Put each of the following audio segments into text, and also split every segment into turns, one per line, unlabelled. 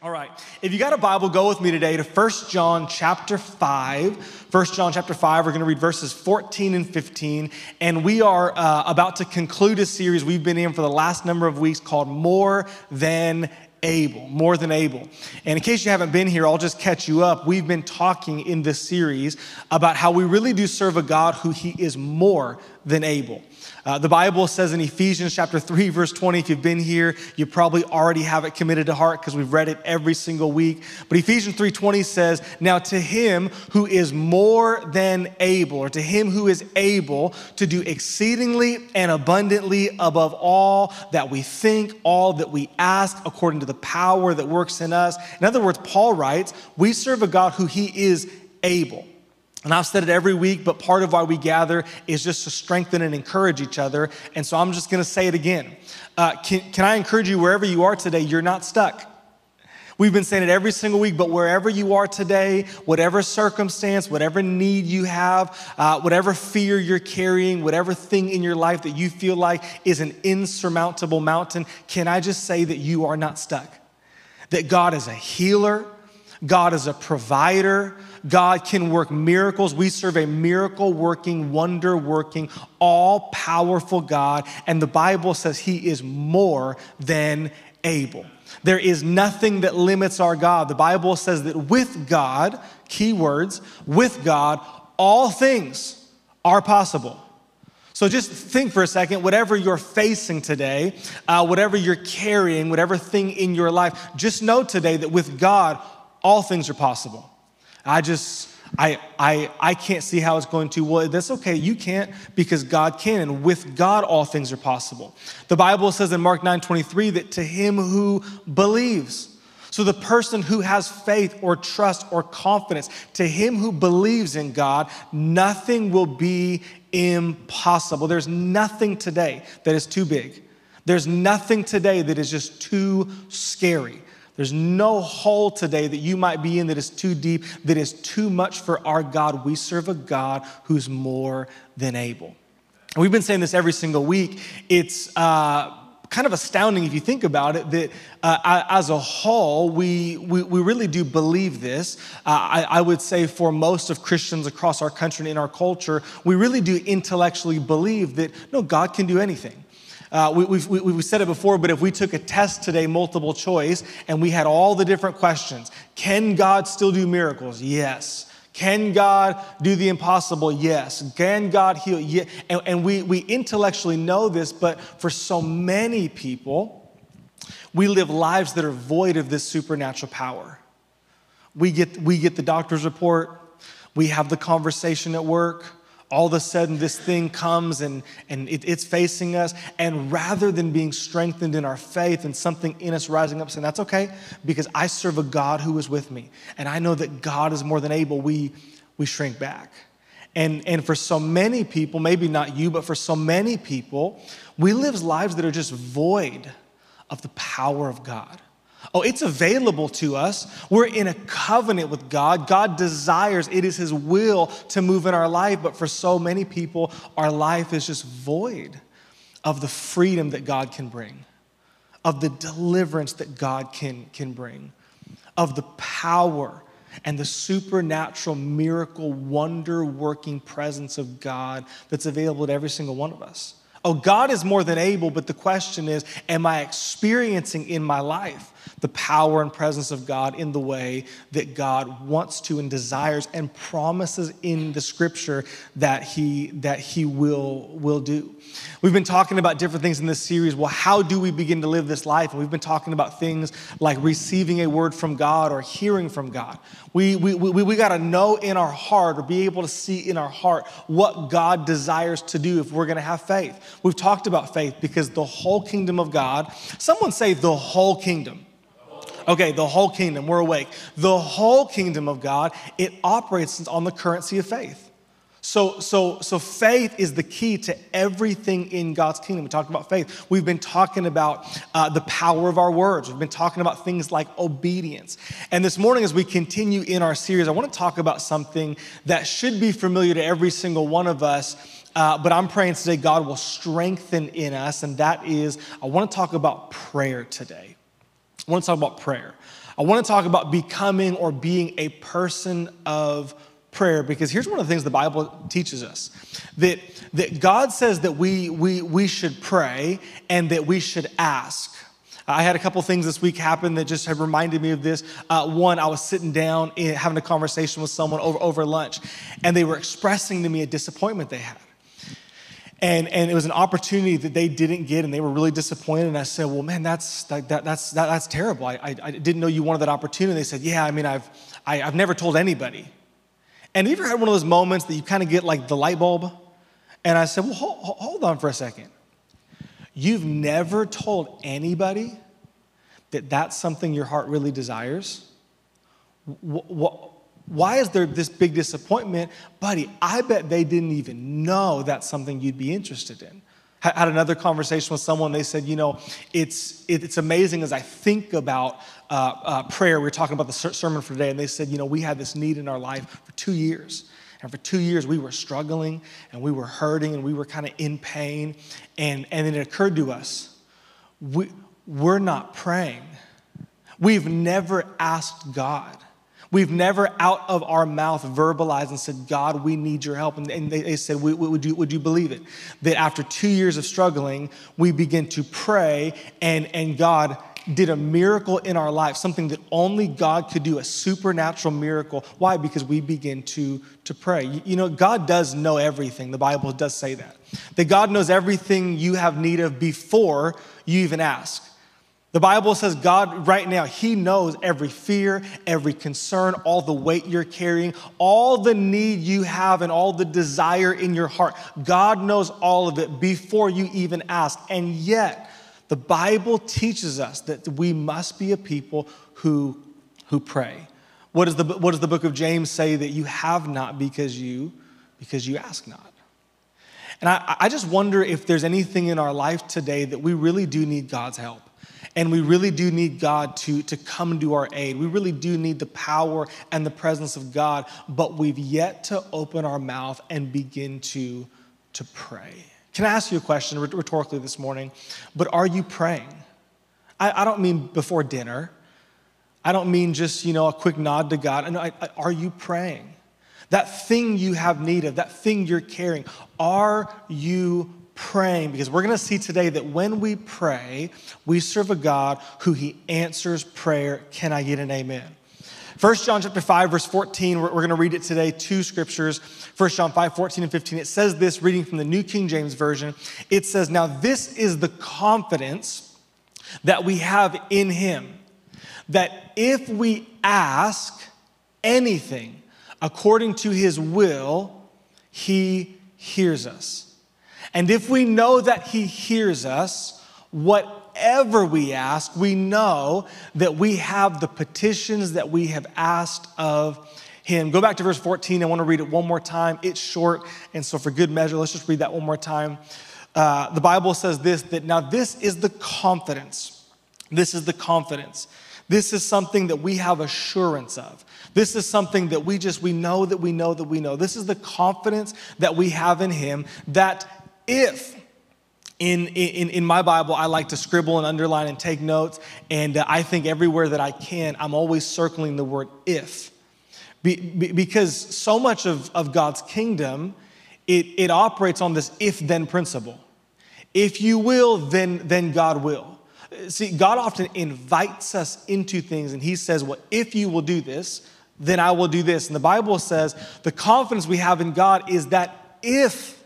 All right. If you got a Bible, go with me today to 1 John chapter 5. 1 John chapter 5, we're going to read verses 14 and 15. And we are uh, about to conclude a series we've been in for the last number of weeks called More Than able, more than able. And in case you haven't been here, I'll just catch you up. We've been talking in this series about how we really do serve a God who He is more than able. Uh, the Bible says in Ephesians chapter 3, verse 20, if you've been here, you probably already have it committed to heart because we've read it every single week. But Ephesians 3:20 says, Now to him who is more than able, or to him who is able to do exceedingly and abundantly above all that we think, all that we ask, according to the power that works in us. In other words, Paul writes, we serve a God who he is able. And I've said it every week, but part of why we gather is just to strengthen and encourage each other. And so I'm just going to say it again. Uh, can, can I encourage you wherever you are today, you're not stuck. We've been saying it every single week, but wherever you are today, whatever circumstance, whatever need you have, uh, whatever fear you're carrying, whatever thing in your life that you feel like is an insurmountable mountain, can I just say that you are not stuck? That God is a healer, God is a provider, God can work miracles. We serve a miracle working, wonder working, all powerful God. And the Bible says he is more than able. There is nothing that limits our God. The Bible says that with God, key words, with God, all things are possible. So just think for a second, whatever you're facing today, uh, whatever you're carrying, whatever thing in your life, just know today that with God, all things are possible. I just, I, I, I can't see how it's going to. Well, that's okay. You can't because God can. And with God, all things are possible. The Bible says in Mark 9 23 that to him who believes, so the person who has faith or trust or confidence, to him who believes in God, nothing will be impossible. There's nothing today that is too big. There's nothing today that is just too scary. There's no hole today that you might be in that is too deep, that is too much for our God. We serve a God who's more than able. And we've been saying this every single week. It's uh, kind of astounding if you think about it that uh, as a whole, we, we, we, really do believe this. Uh, I, I, would say for most of Christians across our country and in our culture, we really do intellectually believe that no, God can do anything. Uh, we, have we, we've said it before, but if we took a test today, multiple choice, and we had all the different questions Can God still do miracles? Yes. Can God do the impossible? Yes. Can God heal? Yeah. And, and we, we intellectually know this, but for so many people, we live lives that are void of this supernatural power. We get, we get the doctor's report, we have the conversation at work, all of a sudden this thing comes and, and it, it's facing us. And rather than being strengthened in our faith and something in us rising up saying, that's okay, because I serve a God who is with me. And I know that God is more than able, we, we shrink back. And, and for so many people, maybe not you, but for so many people, we live lives that are just void of the power of God. Oh, it's available to us. We're in a covenant with God. God desires, it is His will to move in our life. But for so many people, our life is just void of the freedom that God can bring, of the deliverance that God can, can bring, of the power and the supernatural, miracle, wonder working presence of God that's available to every single one of us. Oh, God is more than able, but the question is, am I experiencing in my life the power and presence of God in the way that God wants to and desires and promises in the scripture that he that he will will do. We've been talking about different things in this series. Well, how do we begin to live this life? And we've been talking about things like receiving a word from God or hearing from God. We, we, we, we got to know in our heart or be able to see in our heart what God desires to do if we're going to have faith. We've talked about faith because the whole kingdom of God, someone say the whole kingdom. Okay, the whole kingdom, we're awake. The whole kingdom of God, it operates on the currency of faith. So, so, so faith is the key to everything in God's kingdom. We talked about faith. We've been talking about uh, the power of our words. We've been talking about things like obedience. And this morning, as we continue in our series, I want to talk about something that should be familiar to every single one of us. Uh, but I'm praying today God will strengthen in us, and that is, I want to talk about prayer today. I want to talk about prayer. I want to talk about becoming or being a person of prayer because here's one of the things the Bible teaches us that, that God says that we, we, we should pray and that we should ask. I had a couple things this week happen that just have reminded me of this. Uh, one, I was sitting down and having a conversation with someone over, over lunch, and they were expressing to me a disappointment they had. And, and it was an opportunity that they didn't get, and they were really disappointed. And I said, Well, man, that's, that, that, that's, that, that's terrible. I, I, I, didn't know you wanted that opportunity. They said, Yeah, I mean, I've, I, have i have never told anybody. And have you ever had one of those moments that you kind of get like the light bulb? And I said, Well, hold, hold on for a second. You've never told anybody that that's something your heart really desires? What, why is there this big disappointment? Buddy, I bet they didn't even know that's something you'd be interested in. Had another conversation with someone, they said, you know, it's, it's amazing as I think about uh, uh, prayer. We were talking about the sermon for today, and they said, you know, we had this need in our life for two years. And for two years, we were struggling and we were hurting and we were kind of in pain. And, and then it occurred to us, we, we're not praying. We've never asked God We've never out of our mouth verbalized and said, God, we need your help. And, they, they, said, would you, would you believe it? That after two years of struggling, we begin to pray, and, and God did a miracle in our life, something that only God could do, a supernatural miracle. Why? Because we begin to, to pray. You know, God does know everything. The Bible does say that. That God knows everything you have need of before you even ask. The Bible says God, right now, He knows every fear, every concern, all the weight you're carrying, all the need you have, and all the desire in your heart. God knows all of it before you even ask. And yet, the Bible teaches us that we must be a people who, who pray. What does, the, what does the book of James say? That you have not because you, because you ask not. And I, I just wonder if there's anything in our life today that we really do need God's help. And we really do need God to, to come to our aid. We really do need the power and the presence of God, but we've yet to open our mouth and begin to, to pray. Can I ask you a question rhetorically this morning? But are you praying? I, I don't mean before dinner. I don't mean just, you know, a quick nod to God. I, I, are you praying? That thing you have need of, that thing you're carrying, are you praying because we're going to see today that when we pray, we serve a God who he answers prayer. Can I get an amen? 1 John chapter 5, verse 14, we're, going to read it today, two scriptures. 1 John 5, 14 and 15. It says this, reading from the New King James Version. It says, Now this is the confidence that we have in him, that if we ask anything according to his will, he hears us. And if we know that He hears us, whatever we ask, we know that we have the petitions that we have asked of Him. Go back to verse 14. I want to read it one more time. It's short, and so for good measure, let's just read that one more time. Uh, the Bible says this that now this is the confidence. This is the confidence. This is something that we have assurance of. This is something that we just, we know that we know that we know. This is the confidence that we have in Him that if in, in, in my Bible, I like to scribble and underline and take notes. And uh, I think everywhere that I can, I'm always circling the word if. Be, be, because so much of, of God's kingdom, it, it operates on this if then principle. If you will, then, then God will. See, God often invites us into things, and He says, Well, if you will do this, then I will do this. And the Bible says the confidence we have in God is that if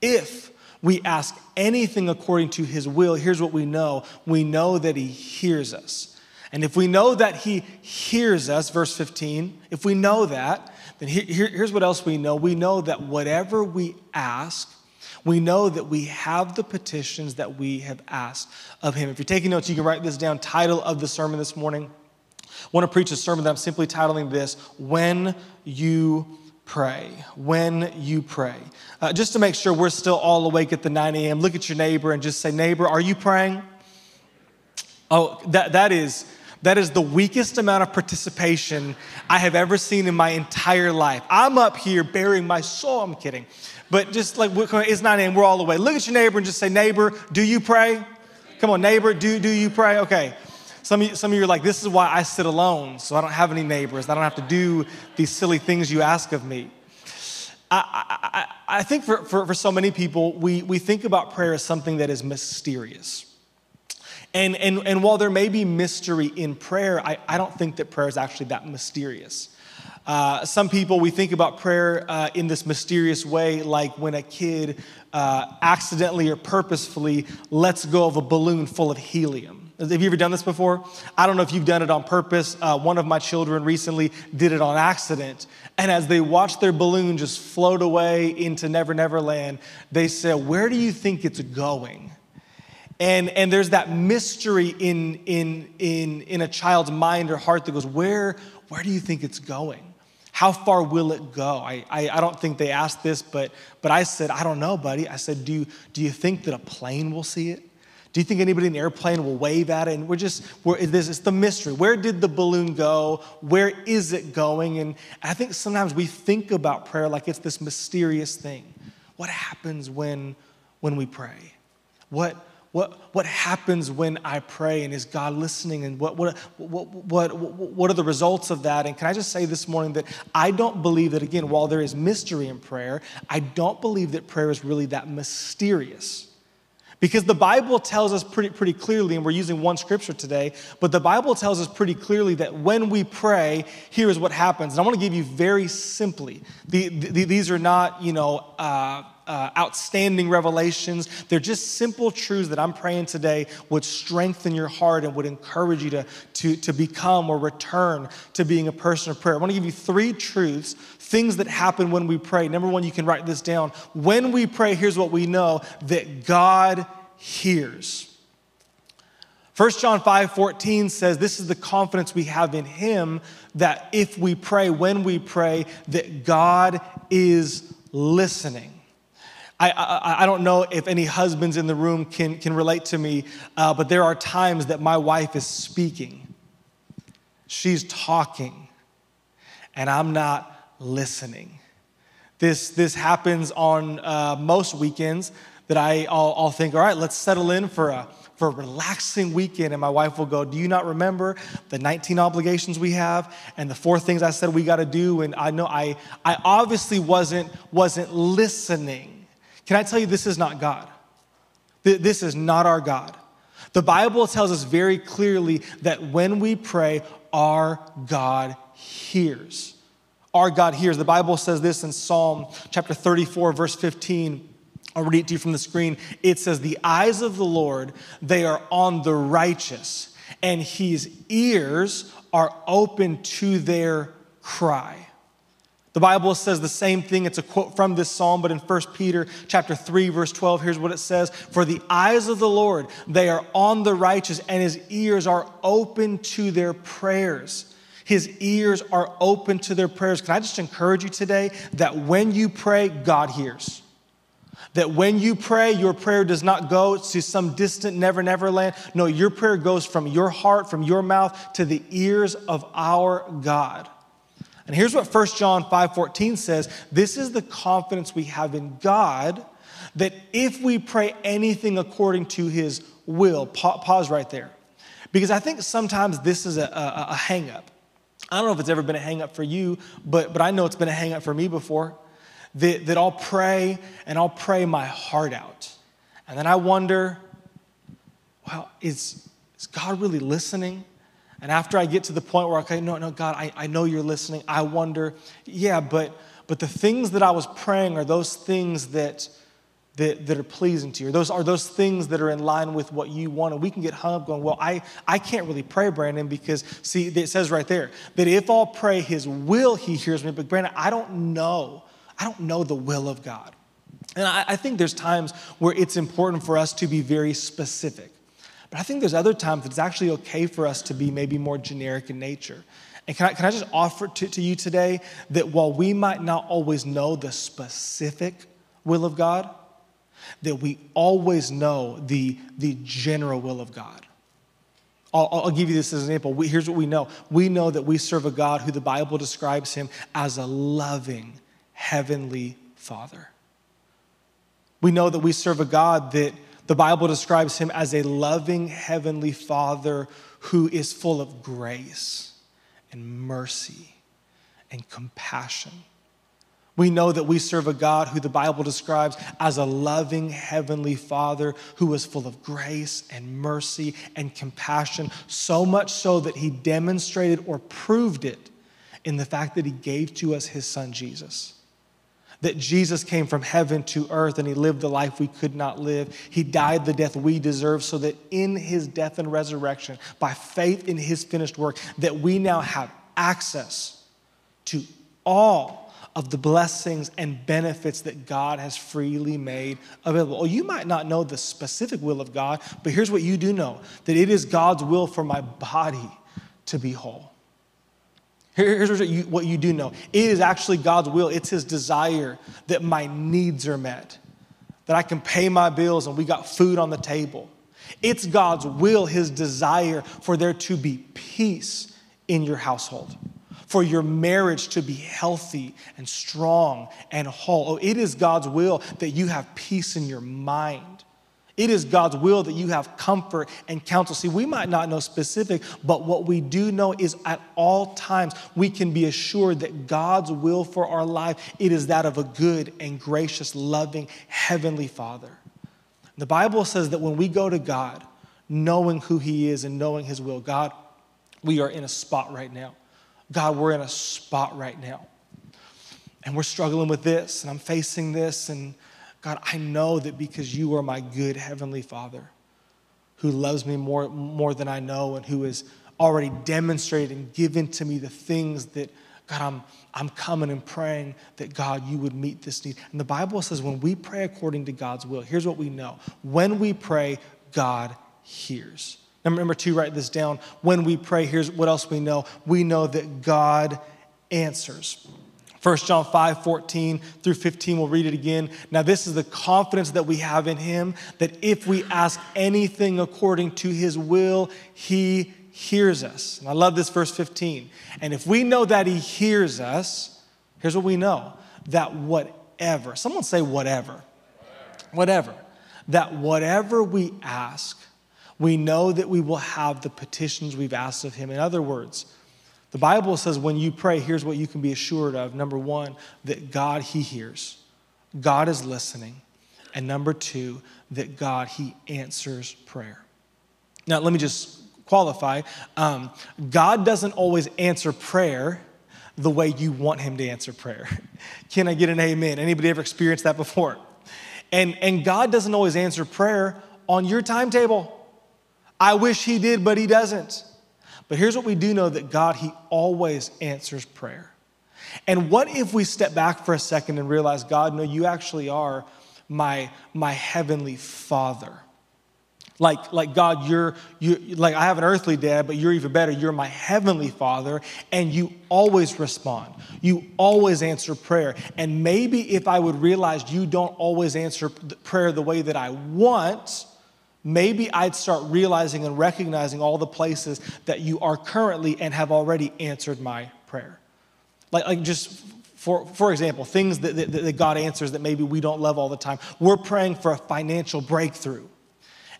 if we ask anything according to his will, here's what we know we know that he hears us. And if we know that he hears us, verse 15, if we know that, then here, here's what else we know. We know that whatever we ask, we know that we have the petitions that we have asked of him. If you're taking notes, you can write this down. Title of the sermon this morning. I want to preach a sermon that I'm simply titling this When You pray, when you pray. Uh, just to make sure we're still all awake at the 9 a.m., look at your neighbor and just say, Neighbor, are you praying? Oh, that, that is. That is the weakest amount of participation I have ever seen in my entire life. I'm up here bearing my soul. I'm kidding. But just like it's 9 a.m., we're all awake. Look at your neighbor and just say, Neighbor, do you pray? Come on, neighbor, do, do you pray? Okay. Some of, you, some of you are like, this is why I sit alone, so I don't have any neighbors. I don't have to do these silly things you ask of me. I, I, I think for, for, for so many people, we, we think about prayer as something that is mysterious. And, and, and while there may be mystery in prayer, I, I don't think that prayer is actually that mysterious. Uh, some people, we think about prayer uh, in this mysterious way, like when a kid uh, accidentally or purposefully lets go of a balloon full of helium. Have you ever done this before? I don't know if you've done it on purpose. Uh, one of my children recently did it on accident. And as they watched their balloon just float away into Never Never Land, they said, Where do you think it's going? And, and there's that mystery in, in, in, in a child's mind or heart that goes, Where, where do you think it's going? How far will it go? I, I, I, don't think they asked this, but, but I said, I don't know, buddy. I said, do you, do you think that a plane will see it? Do you think anybody in the airplane will wave at it? And we're just, we're, this is the mystery. Where did the balloon go? Where is it going? And I think sometimes we think about prayer like it's this mysterious thing. What happens when, when we pray? What, what, what happens when I pray and is God listening and what, what, what, what, what are the results of that? And can I just say this morning that I don't believe that, again, while there is mystery in prayer, I don't believe that prayer is really that mysterious. Because the Bible tells us pretty, pretty clearly, and we're using one scripture today, but the Bible tells us pretty clearly that when we pray, here is what happens. And I want to give you very simply, the, the, these are not, you know, uh, uh, outstanding revelations. They're just simple truths that I'm praying today would strengthen your heart and would encourage you to, to, to become or return to being a person of prayer. I want to give you three truths, things that happen when we pray. Number one, you can write this down. When we pray, here's what we know that God hears. 1 John 5 14 says, This is the confidence we have in Him that if we pray, when we pray, that God is listening. I, I, I, don't know if any husbands in the room can, can relate to me, uh, but there are times that my wife is speaking. She's talking, and I'm not listening. This, this happens on uh, most weekends that I, I'll, I'll think, all right, let's settle in for a, for a relaxing weekend. And my wife will go, Do you not remember the 19 obligations we have and the four things I said we got to do? And I know I, I obviously wasn't, wasn't listening. Can I tell you, this is not God? This is not our God. The Bible tells us very clearly that when we pray, our God hears. Our God hears. The Bible says this in Psalm chapter 34, verse 15. I'll read it to you from the screen. It says, The eyes of the Lord, they are on the righteous, and his ears are open to their cry. The Bible says the same thing. It's a quote from this psalm, but in 1 Peter chapter 3 verse 12, here's what it says, "For the eyes of the Lord, they are on the righteous, and his ears are open to their prayers." His ears are open to their prayers. Can I just encourage you today that when you pray, God hears? That when you pray, your prayer does not go to some distant never, never land. No, your prayer goes from your heart, from your mouth to the ears of our God. And here's what 1 John 5:14 says, this is the confidence we have in God that if we pray anything according to his will, pa- pause right there. Because I think sometimes this is a, a, a. I don't know if it's ever been a hang up for you, but, but I know it's been a hang up for me before. That, that I'll pray and I'll pray my heart out. And then I wonder, well, is, is God really listening? And after I get to the point where, I okay, no, no, God, I, I know you're listening, I wonder, yeah, but, but the things that I was praying are those things that, that, that are pleasing to you. Those are those things that are in line with what you want. And we can get hung up going, well, I, I can't really pray, Brandon, because see, it says right there that if I'll pray his will, he hears me. But Brandon, I don't know. I don't know the will of God. And I, I think there's times where it's important for us to be very specific. But I think there's other times that it's actually okay for us to be maybe more generic in nature. And can I, can I just offer to, to you today that while we might not always know the specific will of God, that we always know the, the general will of God. I'll, I'll, give you this as an example. We, here's what we know we know that we serve a God who the Bible describes him as a loving, heavenly Father. We know that we serve a God that The Bible describes him as a loving heavenly father who is full of grace and mercy and compassion. We know that we serve a God who the Bible describes as a loving heavenly Father who is full of grace and mercy and compassion, so much so that he demonstrated or proved it in the fact that he gave to us his son Jesus. That Jesus came from heaven to earth and he lived the life we could not live. He died the death we deserve so that in his death and resurrection, by faith in his finished work, that we now have access to all of the blessings and benefits that God has freely made available. Oh, you might not know the specific will of God, but here's what you do know that it is God's will for my body to be whole. Here's what you, what you do know it is actually God's will, it's His desire that my needs are met, that I can pay my bills and we got food on the table. It's God's will, His desire for there to be peace in your household for your marriage to be healthy and strong and whole. Oh, it is God's will that you have peace in your mind. It is God's will that you have comfort and counsel. See, we might not know specific, but what we do know is at all times we can be assured that God's will for our life, it is that of a good and gracious, loving heavenly Father. The Bible says that when we go to God, knowing who he is and knowing his will, God, we are in a spot right now. God, we're in a spot right now. And we're struggling with this, and I'm facing this. And God, I know that because you are my good Heavenly Father who loves me more, more than I know and who has already demonstrated and given to me the things that, God, I'm, I'm coming and praying that, God, you would meet this need. And the Bible says when we pray according to God's will, here's what we know. When we pray, God hears. Number, number two, write this down. When we pray, here's what else we know we know that God answers. 1 John 5, 14 through 15, we'll read it again. Now, this is the confidence that we have in him that if we ask anything according to his will, he hears us. And I love this verse 15. And if we know that he hears us, here's what we know that whatever, someone say whatever, whatever, that whatever we ask, we know that we will have the petitions we've asked of Him. In other words, the Bible says when you pray, here's what you can be assured of. Number one, that God, He hears, God is listening. And number two, that God, He answers prayer. Now, let me just qualify um, God doesn't always answer prayer the way you want Him to answer prayer. Can I get an amen? Anybody ever experienced that before? And, and God doesn't always answer prayer on your timetable. I wish he did, but he doesn't. But here's what we do know that God, he always answers prayer. And what if we step back for a second and realize, God, no, you actually are my, my heavenly father. Like, like God, you're, you like I have an earthly dad, but you're even better. You're my heavenly father, and you always respond. You always answer prayer. And maybe if I would realize you don't always answer prayer the way that I want, maybe I'd start realizing and recognizing all the places that you are currently and have already answered my prayer. Like, like just for, for example, things that, that, that God answers that maybe we don't love all the time. We're praying for a financial breakthrough,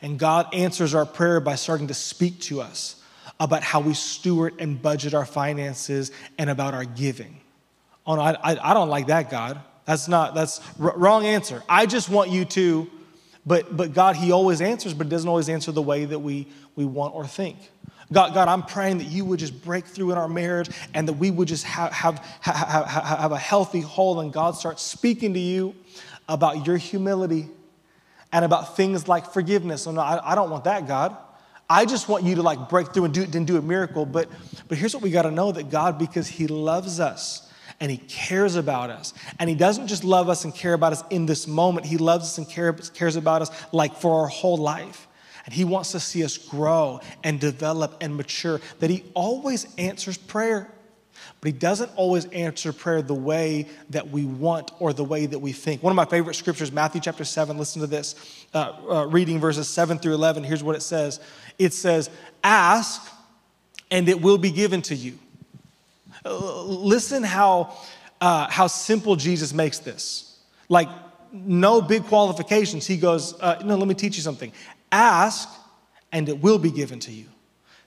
and God answers our prayer by starting to speak to us about how we steward and budget our finances and about our giving. Oh, no, I, I, I don't like that, God. That's not, that's r- wrong answer. I just want you to but, but God, He always answers, but doesn't always answer the way that we, we want or think. God, God, I'm praying that you would just break through in our marriage and that we would just have, have, have, have a healthy whole, and God starts speaking to you about your humility and about things like forgiveness. No, I, I don't want that, God. I just want you to like break through and do, it and do a miracle. But, but here's what we got to know that God, because He loves us, and He cares about us. And He doesn't just love us and care about us in this moment, He loves us and cares about us like for our whole life. And He wants to see us grow and develop and mature, that He always answers prayer. But he doesn't always answer prayer the way that we want or the way that we think. One of my favorite scriptures, Matthew chapter 7, listen to this, uh, uh, reading verses 7 through 11. Here's what it says It says, Ask, and it will be given to you. Listen how, uh, how simple Jesus makes this. Like, no big qualifications. He goes, uh, No, let me teach you something. Ask, and it will be given to you.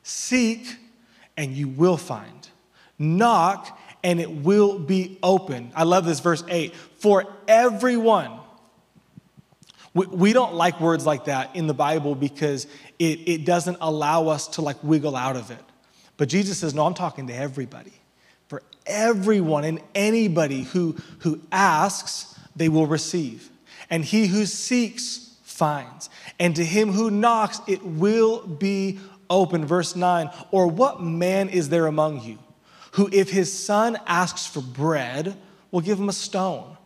Seek, and you will find. Knock, and it will be open. I love this verse 8. For everyone, we, we don't like words like that in the Bible because it, it doesn't allow us to like wiggle out of it. But Jesus says, No, I'm talking to everybody. For everyone and anybody who, who asks, they will receive. And he who seeks finds. And to him who knocks, it will be open. Verse 9, or what man is there among you who, if his son asks for bread, will give him a stone?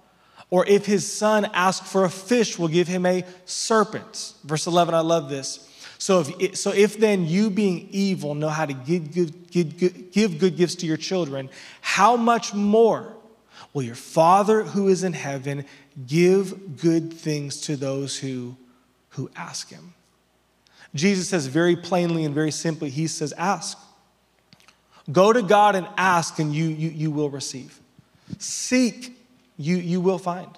Or if his son asks for a fish, will give him a serpent? Verse 11, I love this. So if, so if then you, being evil, know how to give, give, give, give good gifts to your children, how much more will your Father who is in heaven give good things to those who, who ask him? Jesus says very plainly and very simply, He says, Ask. Go to God and ask, and you, you, you will receive. Seek, you, you will find.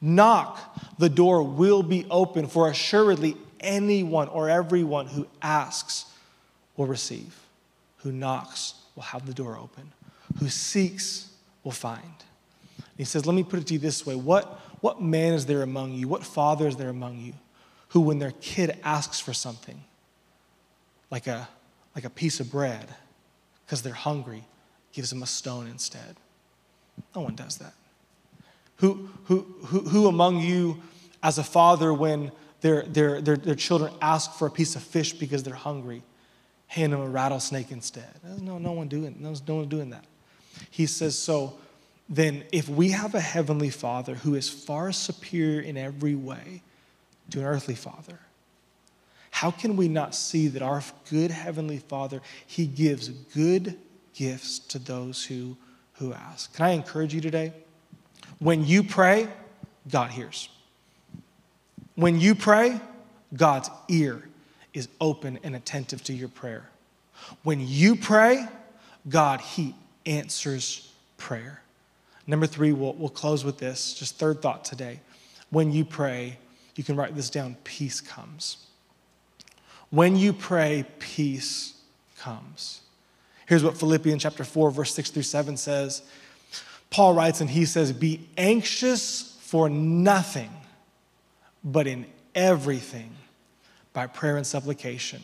Knock, the door will be open, for assuredly anyone or everyone who asks will receive. Who knocks will have the door open. Who seeks will find. he says, Let me put it to you this way what, what man is there among you? What father is there among you who, when their kid asks for something, like a, like a piece of bread, because they're hungry, gives them a stone instead? No one does that. Who, who, who, who among you, as a father, when their, their, their, their children ask for a piece of fish because they're hungry, hand them a rattlesnake instead? No, no one doing, no, no one doing that. He says, so then if we have a heavenly father who is far superior in every way to an earthly father, how can we not see that our good heavenly father, he gives good gifts to those who, who ask? Can I encourage you today? When you pray, God hears. When you pray, God's ear is open and attentive to your prayer. When you pray, God, He answers prayer. Number three, we'll, we'll close with this. Just third thought today. When you pray, you can write this down peace comes. When you pray, peace comes. Here's what Philippians chapter 4, verse 6 through 7 says. Paul writes, and he says, Be anxious for nothing but in everything by prayer and supplication.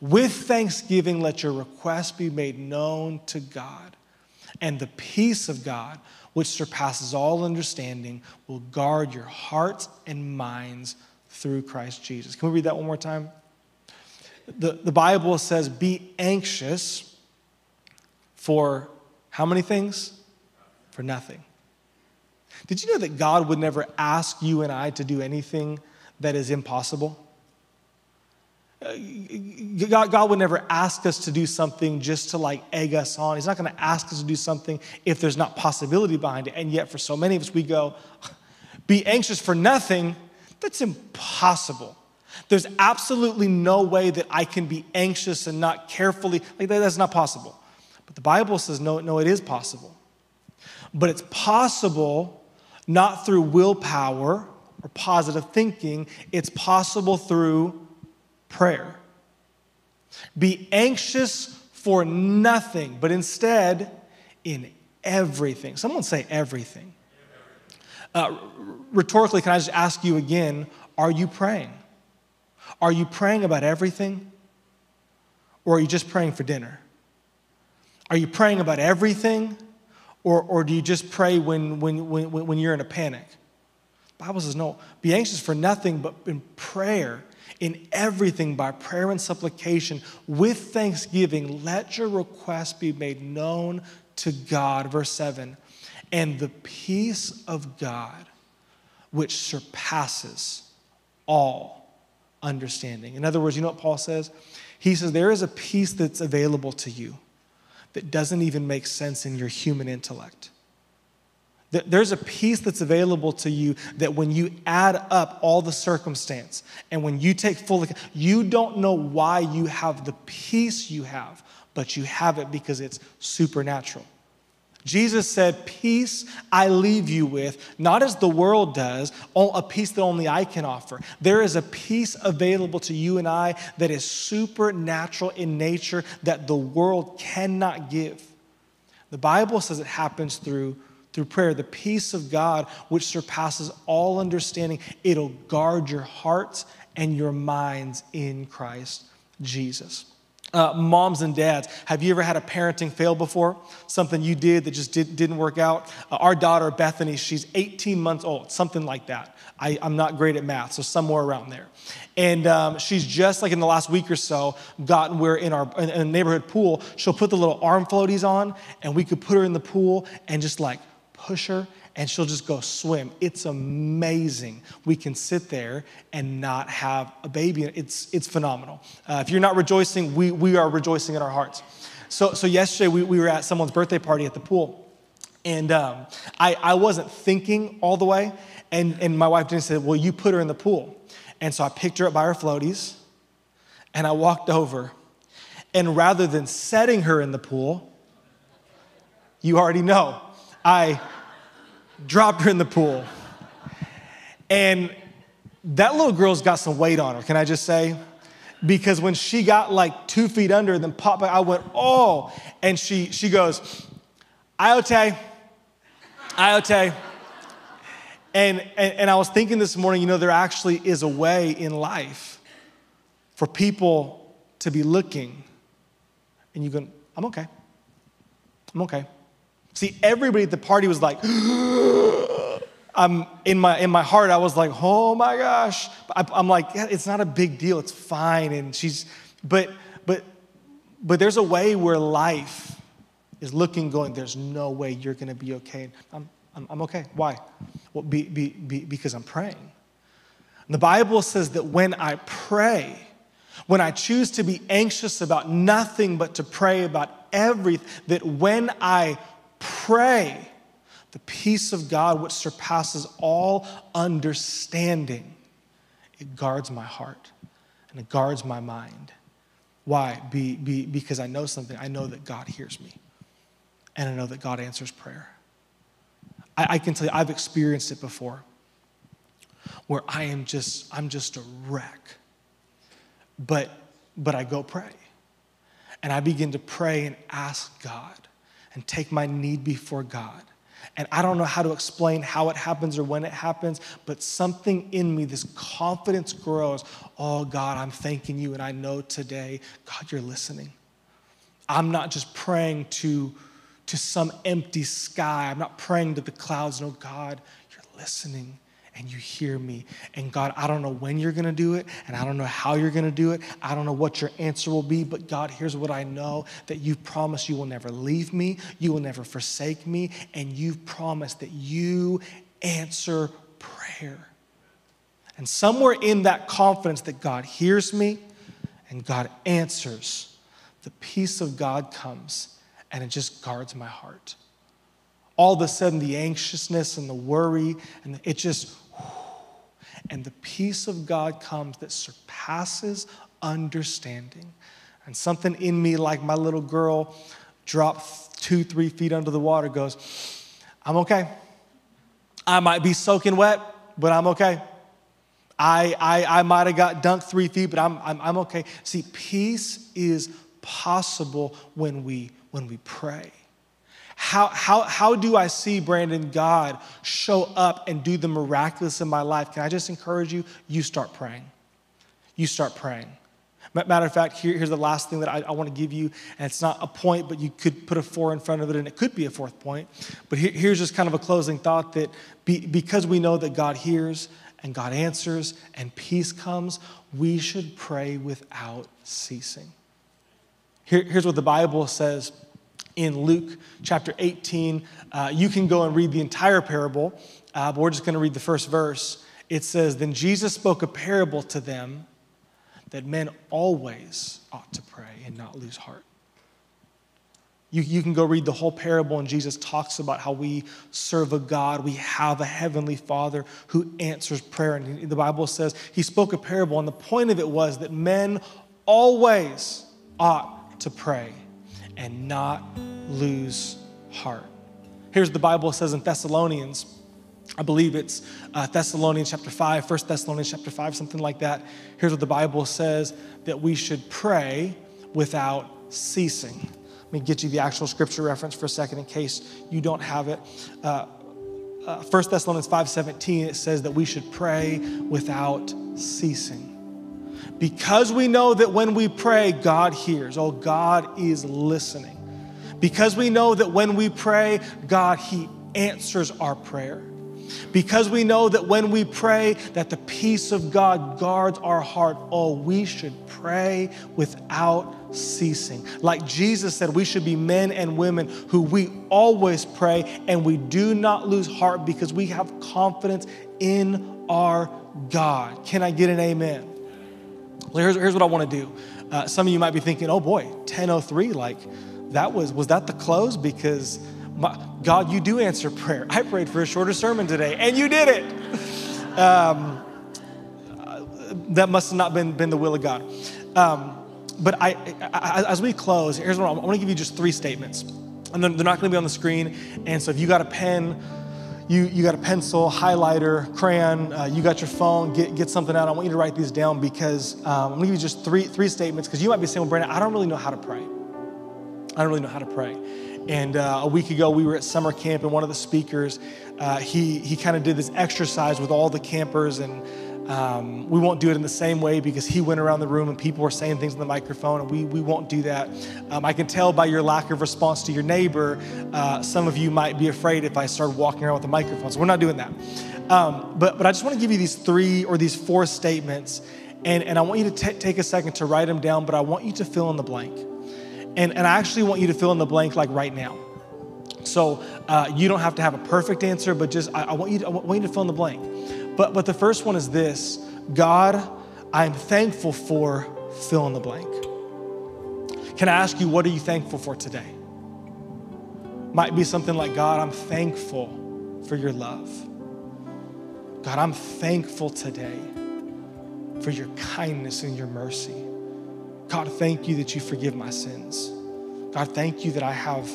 With thanksgiving, let your requests be made known to God. And the peace of God, which surpasses all understanding, will guard your hearts and minds through Christ Jesus. Can we read that one more time? The, the Bible says, Be anxious for how many things? For nothing. Did you know that God would never ask you and I to do anything that is impossible? Uh, God, would never ask us to do something just to like egg us on. He's not going to ask us to do something if there's not possibility behind it. And yet, for so many of us, we go, be anxious for nothing. That's impossible. There's absolutely no way that I can be anxious and not carefully, like that, that's not possible. But the Bible says, no, no, it is possible. But it's possible not through willpower or positive thinking, it's possible through prayer. Be anxious for nothing, but instead in everything. Someone say everything. Uh, rhetorically, can I just ask you again are you praying? Are you praying about everything? Or are you just praying for dinner? Are you praying about everything? Or, or do you just pray when, when, when, when you're in a panic? The Bible says, no, be anxious for nothing, but in prayer, in everything, by prayer and supplication, with thanksgiving, let your requests be made known to God. Verse 7 And the peace of God, which surpasses all understanding. In other words, you know what Paul says? He says, There is a peace that's available to you that doesn't even make sense in your human intellect. There's a peace that's available to you that when you add up all the circumstance and when you take full, account, you don't know why you have the peace you have, but you have it because it's supernatural. Jesus said, Peace I leave you with, not as the world does, a peace that only I can offer. There is a peace available to you and I that is supernatural in nature that the world cannot give. The Bible says it happens through, through prayer. The peace of God, which surpasses all understanding, it'll guard your hearts and your minds in Christ Jesus. Uh, moms and dads, have you ever had a parenting fail before? Something you did that just did, not work out? Uh, our daughter, Bethany, she's 18 months old, something like that. I, am not great at math, so somewhere around there. And um, she's just like in the last week or so gotten where in our in, in a neighborhood pool, she'll put the little arm floaties on, and we could put her in the pool and just like push her and she'll just go swim. It's amazing. We can sit there and not have a baby. It's, it's phenomenal. Uh, if you're not rejoicing, we, we are rejoicing in our hearts. So, so yesterday we, we were at someone's birthday party at the pool. And um, I, I wasn't thinking all the way. And, and my wife didn't say, Well, you put her in the pool. And so I picked her up by her floaties and I walked over. And rather than setting her in the pool, you already know, I dropped her in the pool. And that little girl's got some weight on her, can I just say? Because when she got like two feet under and then popped back, I went, oh. And she, she goes, Iote, Iote. And, and, and I was thinking this morning, you know, there actually is a way in life for people to be looking and you go, I'm okay. I'm okay. See, everybody at the party was like, I'm in my in my heart, I was like, oh my gosh. I, am like, yeah, it's not a big deal. It's fine. And she's, but but but there's a way where life is looking, going, there's no way you're gonna be okay. I'm I'm, I'm okay. Why? Well, be, be, be, because I'm praying. the Bible says that when I pray, when I choose to be anxious about nothing but to pray about everything, that when I pray, the peace of God, which surpasses all understanding, it guards my heart and it guards my mind. Why? Be, be, because I know something. I know that God hears me, and I know that God answers prayer. I, I can tell you, I've experienced it before where I am just, I'm just a wreck. But, but I go pray. And I begin to pray and ask God and take my need before God. And I don't know how to explain how it happens or when it happens, but something in me, this confidence grows. Oh, God, I'm thanking you. And I know today, God, you're listening. I'm not just praying to, to some empty sky. I'm not praying to the clouds. No, God, you're listening and you hear me. And God, I don't know when you're gonna do it, and I don't know how you're gonna do it. I don't know what your answer will be, but God, here's what I know that you've promised you will never leave me, you will never forsake me, and you've promised that you answer prayer. And somewhere in that confidence that God hears me and God answers, the peace of God comes and it just guards my heart all of a sudden the anxiousness and the worry and it just and the peace of God comes that surpasses understanding. And something in me, like my little girl, dropped two, three feet under the water, goes, I'm okay. I might be soaking wet, but I'm okay. I, I, I might have got dunked three feet, but I'm, I'm, I'm okay. See, peace is possible when we, when we pray. How, how, how do I see, Brandon, God show up and do the miraculous in my life? Can I just encourage you? You start praying. You start praying. Matter of fact, here, here's the last thing that I, I want to give you, and it's not a point, but you could put a four in front of it, and it could be a fourth point. But here, here's just kind of a closing thought that be, because we know that God hears and God answers and peace comes, we should pray without ceasing. Here, here's what the Bible says in Luke chapter 18. Uh, you can go and read the entire parable, uh, but we're just going to read the first verse. It says, Then Jesus spoke a parable to them that men always ought to pray and not lose heart. You, you can go read the whole parable, and Jesus talks about how we serve a God. We have a heavenly Father who answers prayer. And the Bible says he spoke a parable, and the point of it was that men always ought to pray and not lose heart. Here's the Bible says in Thessalonians. I believe it's uh, Thessalonians chapter 5, 1 Thessalonians chapter 5, something like that. Here's what the Bible says that we should pray without ceasing. Let me get you the actual scripture reference for a second in case you don't have it. Uh, uh, 1 Thessalonians 5:17 it says that we should pray without ceasing. Because we know that when we pray God hears. Oh God is listening. Because we know that when we pray God he answers our prayer. Because we know that when we pray that the peace of God guards our heart, oh we should pray without ceasing. Like Jesus said, we should be men and women who we always pray and we do not lose heart because we have confidence in our God. Can I get an amen? Well, here's, here's what I want to do. Uh, some of you might be thinking, oh boy, 1003, like that was, was that the close? Because my, God, you do answer prayer. I prayed for a shorter sermon today and you did it. Um, uh, that must have not been, been the will of God. Um, but I, I, as we close, here's what I want to give you just three statements. And they're not going to be on the screen. And so if you got a pen, you, you got a pencil, highlighter, crayon, uh, you got your phone, get, get something out. I want you to write these down because um, I'm to give you just three, three statements because you might be saying, well, Brandon, I don't really know how to pray. I don't really know how to pray. And uh, a week ago, we were at summer camp, and one of the speakers, uh, he, he kind of did this exercise with all the campers and um, we won't do it in the same way because he went around the room and people were saying things in the microphone, and we, we won't do that. Um, I can tell by your lack of response to your neighbor, uh, some of you might be afraid if I start walking around with a microphone. So we're not doing that. Um, but, but I just want to give you these three or these four statements, and, and I want you to t- take a second to write them down, but I want you to fill in the blank. And, and I actually want you to fill in the blank like right now. So uh, you don't have to have a perfect answer, but just I, I, want you to, I want you to fill in the blank. But, but the first one is this God, I'm thankful for fill in the blank. Can I ask you, what are you thankful for today? Might be something like, God, I'm thankful for your love. God, I'm thankful today for your kindness and your mercy. God, thank you that you forgive my sins. God, thank you that I have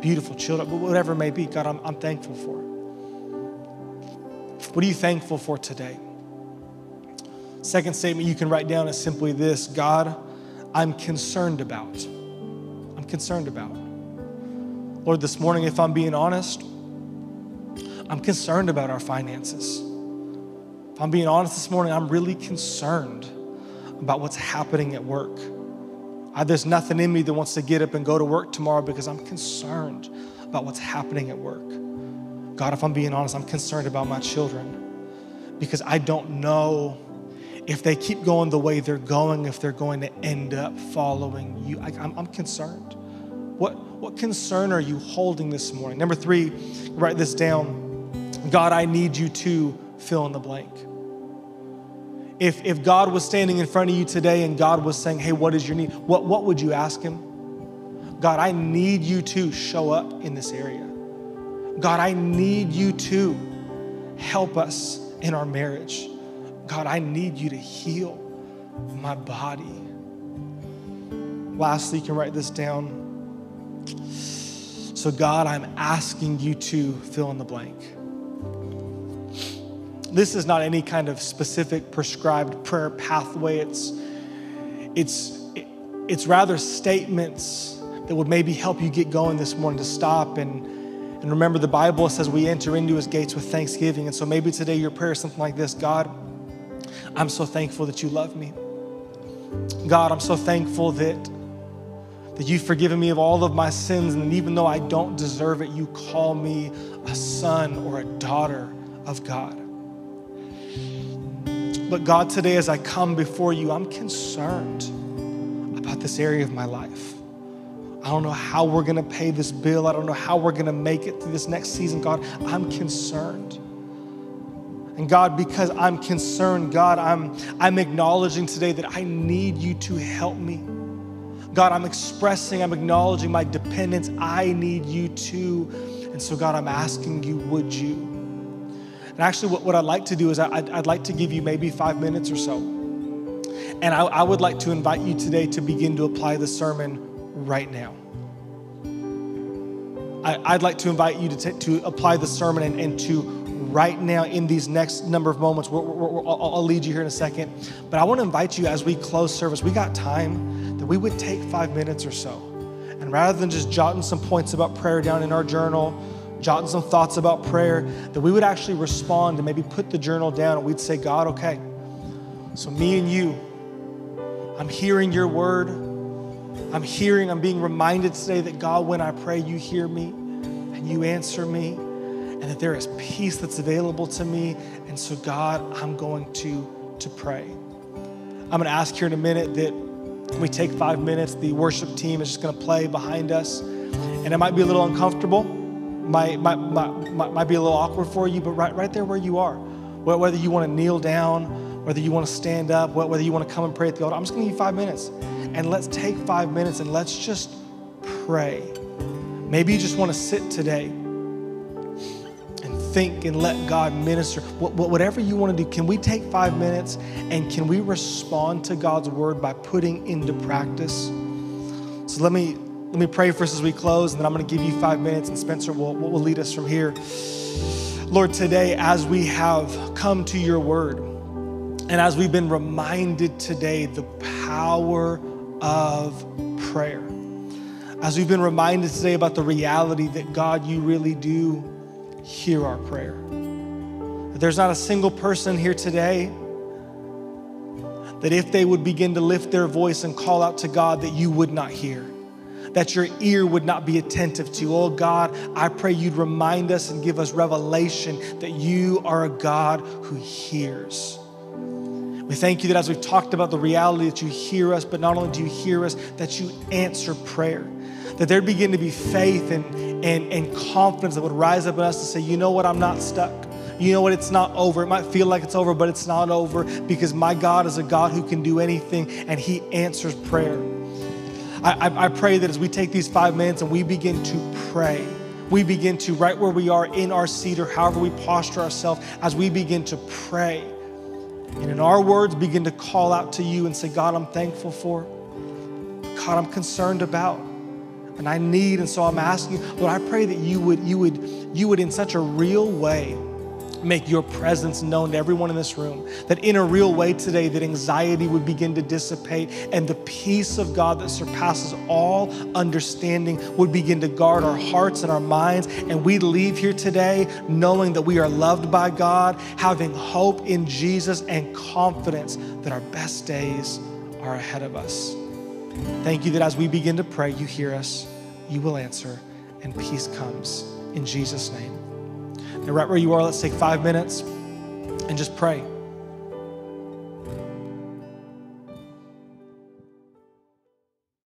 beautiful children, whatever it may be, God, I'm, I'm thankful for. What are you thankful for today? Second statement you can write down is simply this God, I'm concerned about. I'm concerned about. Lord, this morning, if I'm being honest, I'm concerned about our finances. If I'm being honest this morning, I'm really concerned about what's happening at work. I, there's nothing in me that wants to get up and go to work tomorrow because I'm concerned about what's happening at work. God, if I'm being honest, I'm concerned about my children because I don't know if they keep going the way they're going, if they're going to end up following you. I, am concerned. What, what concern are you holding this morning? Number three, write this down. God, I need you to fill in the blank. If, if God was standing in front of you today and God was saying, Hey, what is your need? What, what would you ask Him? God, I need you to show up in this area. God, I need you to help us in our marriage. God, I need you to heal my body. Lastly, you can write this down. So, God, I'm asking you to fill in the blank. This is not any kind of specific prescribed prayer pathway. It's, it's, it's rather statements that would maybe help you get going this morning to stop and and remember, the Bible says we enter into his gates with thanksgiving. And so maybe today your prayer is something like this God, I'm so thankful that you love me. God, I'm so thankful that, that you've forgiven me of all of my sins. And even though I don't deserve it, you call me a son or a daughter of God. But God, today as I come before you, I'm concerned about this area of my life. I don't know how we're going to pay this bill. I don't know how we're going to make it through this next season. God, I'm concerned. And God, because I'm concerned, God, I'm, I'm acknowledging today that I need you to help me. God, I'm expressing, I'm acknowledging my dependence. I need you to. And so, God, I'm asking you, would you? And actually, what, what I'd like to do is I'd, I'd like to give you maybe five minutes or so. And I, I would like to invite you today to begin to apply the sermon right now. I, would like to invite you to, t- to apply the sermon and, and to right now in these next number of moments. We're, we're, we're, I'll, I'll lead you here in a second. But I want to invite you as we close service, we got time that we would take five minutes or so. And rather than just jotting some points about prayer down in our journal, jotting some thoughts about prayer, that we would actually respond and maybe put the journal down and we'd say, God, okay, so me and you, I'm hearing your word. I'm hearing, I'm being reminded today that God, when I pray, you hear me and you answer me, and that there is peace that's available to me. And so, God, I'm going to, to pray. I'm going to ask here in a minute that we take five minutes. The worship team is just going to play behind us. And it might be a little uncomfortable, might, might, might, might be a little awkward for you, but right, right there where you are, whether you want to kneel down, whether you want to stand up, whether you want to come and pray at the altar, I'm just going to give you five minutes. And let's take five minutes and let's just pray. Maybe you just want to sit today and think and let God minister. Whatever you want to do, can we take five minutes and can we respond to God's word by putting into practice? So let me let me pray first as we close, and then I'm going to give you five minutes, and Spencer will, will lead us from here. Lord, today, as we have come to your word, and as we've been reminded today, the power of prayer. As we've been reminded today about the reality that God, you really do hear our prayer. That there's not a single person here today that if they would begin to lift their voice and call out to God, that you would not hear that your ear would not be attentive to. Oh God, I pray you'd remind us and give us revelation that you are a God who hears. We thank you that as we've talked about the reality that you hear us, but not only do you hear us, that you answer prayer. That there begin to be faith and, and, and confidence that would rise up in us to say, you know what, I'm not stuck. You know what, it's not over. It might feel like it's over, but it's not over because my God is a God who can do anything and He answers prayer. I, I, I pray that as we take these five minutes and we begin to pray, we begin to, right where we are in our seat or however we posture ourselves, as we begin to pray and in our words, begin to call out to you and say, God, I'm thankful for. God, I'm concerned about. And I need, and so I'm asking, Lord, I pray that you would, you would, you would in such a real way make your presence known to everyone in this room. That in a real way today, that anxiety would begin to dissipate and the peace of God that surpasses all understanding would begin to guard our hearts and our minds. And we leave here today knowing that we are loved by God, having hope in Jesus, and confidence that our best days are ahead of us. Thank you that as we begin to pray, you hear us, you will answer, and peace comes. In Jesus' name. And right where you are, let's take five minutes and just pray.